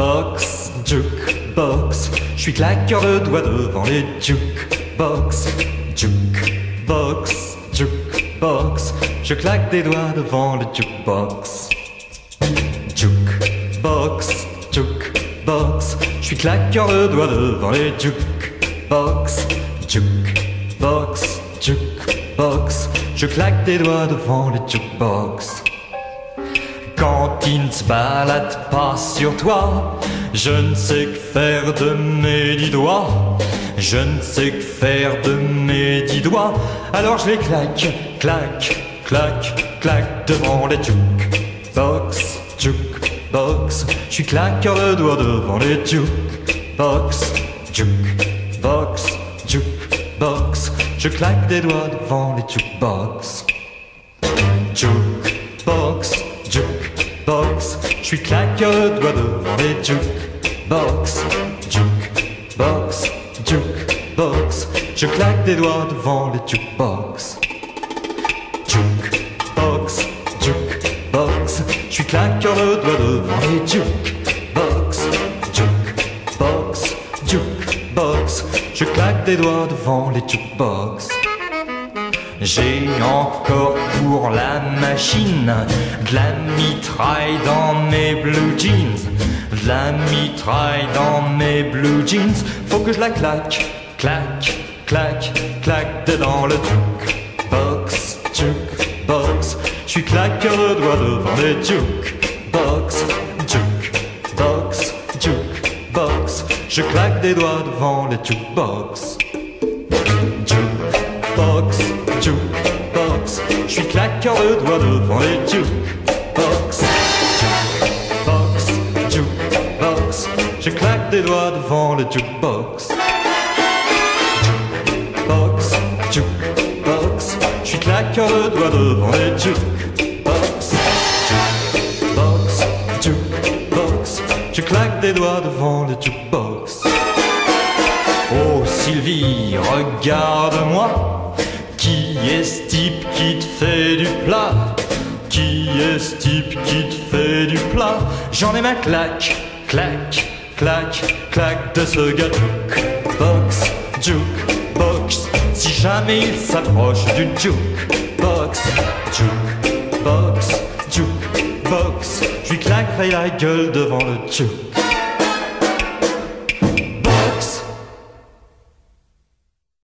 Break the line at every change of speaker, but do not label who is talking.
Box, jukebox, je suis claqueur de doigts devant les jukebox, jukebox, jukebox, je claque des doigts devant le jukebox. Jukebox, jukebox, je suis claqueur de doigts devant les jukebox, jukebox, jukebox, je claque des doigts devant les jukebox. Quand il ne se balade pas sur toi, je ne sais que faire de mes dix doigts. Je ne sais que faire de mes dix doigts. Alors je les claque, claque, claque, claque devant les jukebox, jukebox. Je suis claqueur de doigts devant les jukebox, jukebox, jukebox. Je claque des doigts devant les jukebox. Jukebox, jukebox, je suis claqueur de doigts devant les jukebox, jukebox, jukebox, je claque des doigts devant les jukebox. Jukebox, jukebox, je suis claqueur de doigts devant les jukebox, jukebox, jukebox, je claque des doigts devant les jukebox. J'ai encore pour la machine de la mitraille dans mes blue jeans. De la mitraille dans mes blue jeans. Faut que je la claque, claque, claque, claque dedans le jukebox, jukebox. Je suis claqueur de doigts devant les jukebox, jukebox, jukebox. Je claque des doigts devant les jukebox. Jukebox, jukebox, je suis claqueur de doigts devant les jukebox. Jukebox, jukebox, je claque des doigts devant le jukebox. Jukebox, jukebox, je suis claqueur de doigts devant les jukebox. Jukebox, jukebox, je claque des doigts devant le jukebox. Oh Sylvie, regarde-moi. Qui est ce type qui te fait du plat? Qui est ce type qui te fait du plat? J'en ai ma claque, claque, claque, claque de ce gars Jukebox, jukebox Si jamais il s'approche du jukebox Jukebox, jukebox Je lui claquerai la gueule devant le jukebox